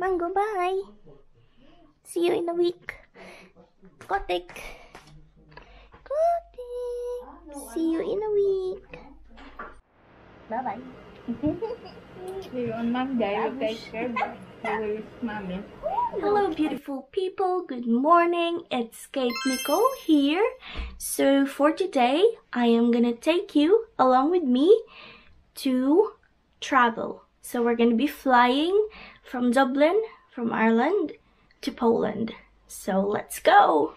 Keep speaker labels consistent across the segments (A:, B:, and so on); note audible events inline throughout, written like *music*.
A: Mango, bye. See you in a week. Kotek. Kotek. See you in a week. Bye-bye.
B: You.
A: Hello, beautiful people. Good morning. It's Keith Nicole here. So, for today, I am gonna take you along with me to travel. So, we're gonna be flying from Dublin, from Ireland, to Poland. So, let's go.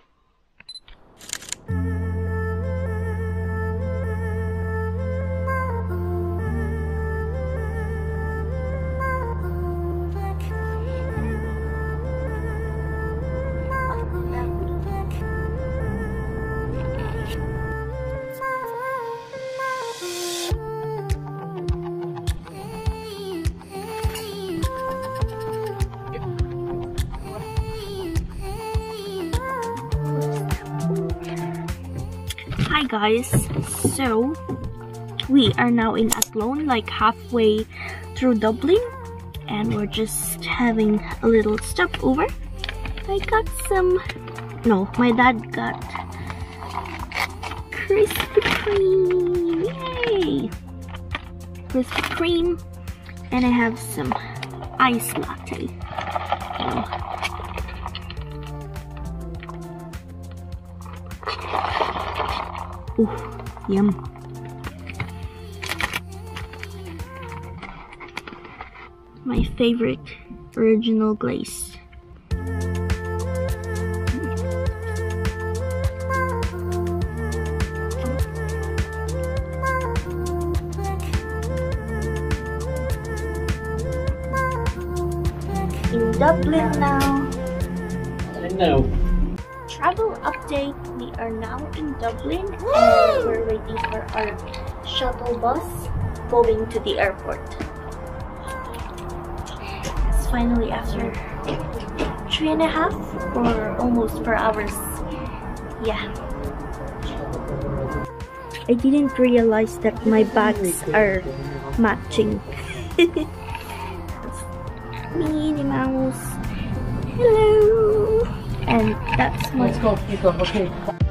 A: Hi guys, so we are now in Athlone, like halfway through Dublin, and we're just having a little stopover. I got some, no, my dad got Krispy Kreme, yay! Krispy Kreme, and I have some ice latte. Oh. Ooh, yum. My favorite original glaze. In Dublin now.
C: No.
A: Travel update. We are now in Dublin and we're waiting for our shuttle bus going to the airport. It's finally after three and a half or almost four hours. Yeah. I didn't realize that my bags are matching. *laughs* Minnie Mouse. Hello. And that's my
C: Let's go. Okay.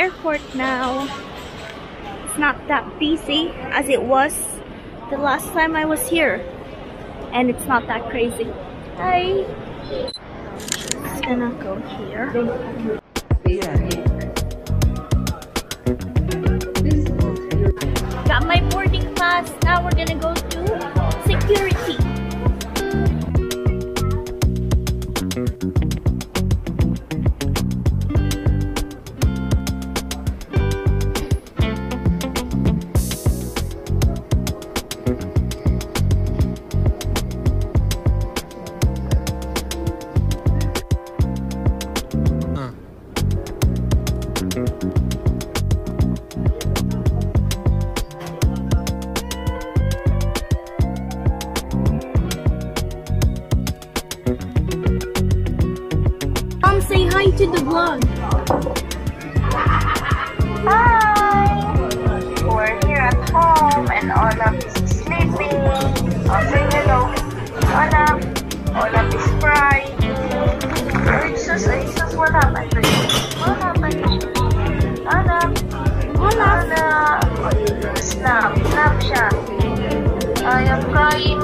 A: Airport now. It's not that busy as it was the last time I was here. And it's not that crazy. Hi! Just gonna go here. Got my boarding pass. Now we're gonna go
D: and Olaf is sleeping. Oh, say hello. Olaf. Olaf is crying. Oh, Jesus, what happened to you? What happened to you? Olaf. Olaf. Oh, snap. Snap siya. I am crying,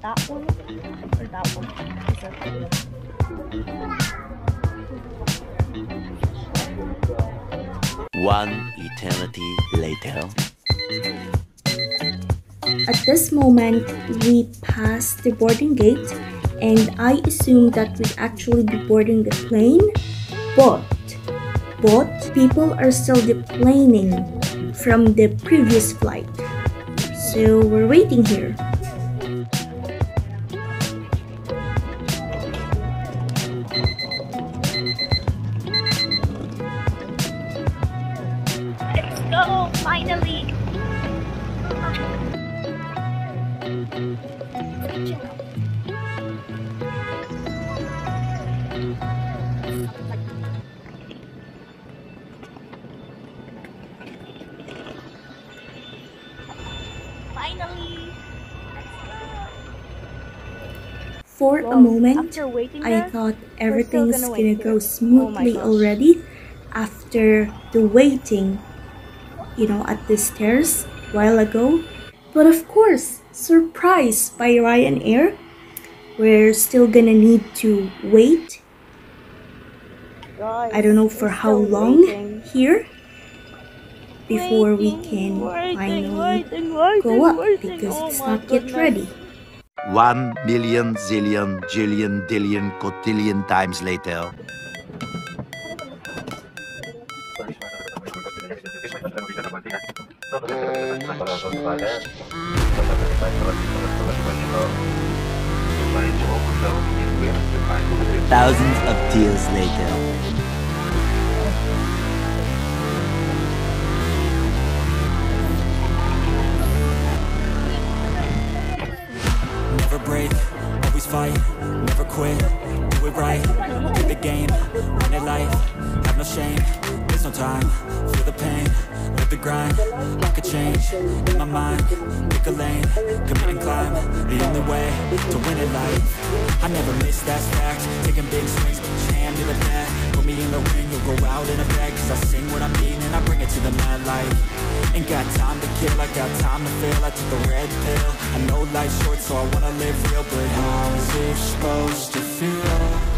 A: that one or that one. These are pretty.
E: One eternity later.
A: At this moment, we passed the boarding gate, and I assumed that we'd actually be boarding the plane, but but people are still deplaning from the previous flight. So we're waiting here. Finally! For a moment, I
B: there,
A: thought everything's
B: gonna
A: gonna, go
B: here. Oh
A: smoothly already after the waiting, you know, at the stairs while ago. But of course, surprised by Ryanair, we're still gonna need to wait. I don't know for how long here before we can finally go up because
B: Oh
A: it's not yet ready.
E: One million zillion jillion dillion cotillion times later. Thousands of tears later.
F: Fight, never quit, do it right, play the game, win it life, have no shame, there's no time, feel the pain, live the grind, I could change, in my mind, pick a lane, commit and climb, the only way to win it life, I never miss that fact, taking big swings, hand to the bat, put me in the ring, you'll go out in a bag, cause I sing what I mean and I bring it to the mad light, ain't got time to kill, I got time to feel, I took the red pill, I know life's short so I wanna live real, but how's it supposed to feel?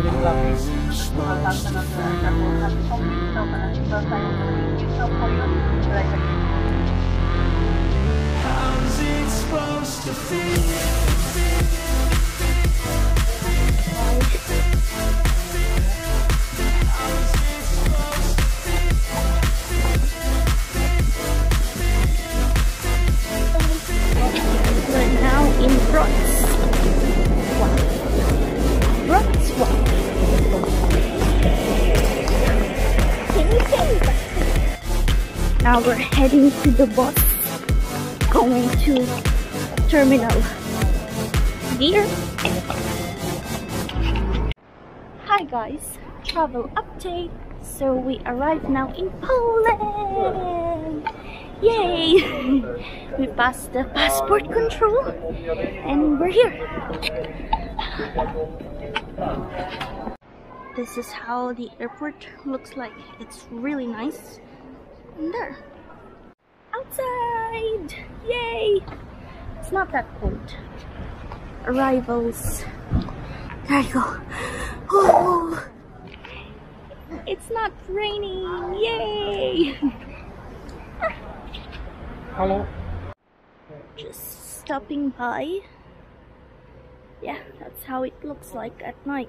A: dari pelapis mengatakan akan menghapus pemerintah pada selesai Now we're heading to the bus, going to terminal. Dear. Hi guys, travel update. So we arrived now in Poland. Yay! *laughs* we passed the passport control and we're here. This is how the airport looks like. It's really nice. There. Outside! Yay! It's not that cold. Arrivals. There you go. Oh! It's not raining! Yay!
C: Hello.
A: just stopping by. Yeah, that's how it looks like at night.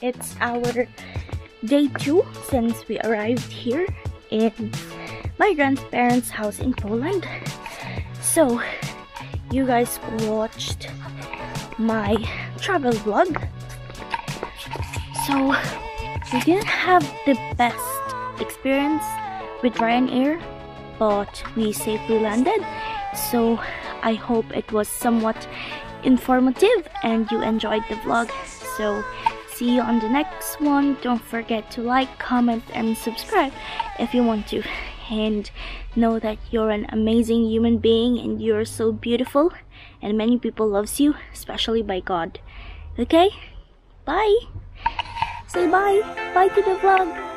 A: It's our day two since we arrived here in my grandparents' house in Poland. So you guys watched my travel vlog. So we didn't have the best experience with Ryanair, but we safely landed. So I hope it was somewhat informative and you enjoyed the vlog. So see you on the next one. Don't forget to like, comment, and subscribe if you want to. And know that you're an amazing human being and you're so beautiful and many people loves you, especially by God. Okay? Bye. Say bye. Bye to the vlog.